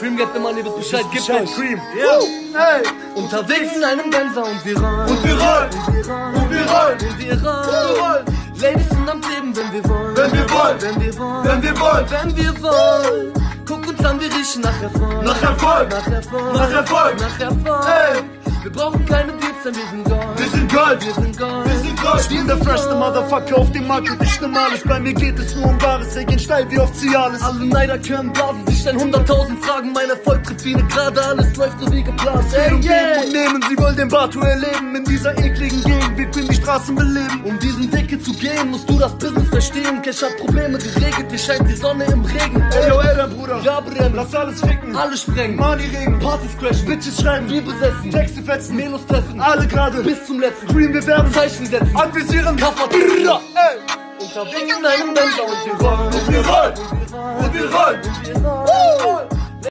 Cream get the money, was Bescheid gibt euch. Cream. Ja. Ey, Unterwegs in einem Benzer und wir rollen. und wir rollen, Und wir rollen. Und wir rollen. Ladies sind am Leben, wenn wir wollen. Wenn wir wollen. Wenn wir wollen. wenn wir wollen. Wenn wir wollen. Guck uns an, wir riechen nach Erfolg. Nach Erfolg. Nach Erfolg. Nach Erfolg. Nach Erfolg. Ey. Wir brauchen keine Denn wir sind Gold. Wir sind Gold, Wir sind Gold. wir sind Gold. Ich bin der freshste Motherfucker auf dem Markt und ich nehm alles. Bei mir geht es nur um Wahres, Regeln steil wie auf Cialis. Alle Neider können blasen, sich stellen hunderttausend Fragen. Mein Erfolg trifft wie eine gerade, alles läuft so wie geplant. Ey, Ey, yeah. und nehmen, sie wollen den Batu erleben in dieser ekligen Gegend. Wir können die Straßen beleben. Um diesen hier zu gehen, musst du das Business verstehen. Cash hat Probleme geregelt, dir scheint die Sonne im Regen. Ey, yo, Eltern, Bruder, Ja, brennen, lass alles ficken. alle sprengen. Money regen, Partys crashen, Bitches schreiben, wir besessen. Texte fetzen, Melos treffen, alle gerade. bis zum letzten. Cream, wir werden Zeichen setzen, anvisieren. Kaffer, Brrrra, Ey, Unterwegs in einem Benzer und wir rollen. und wir rollen, und wir rollen. Und wir rollen.